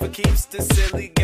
for keeps the silly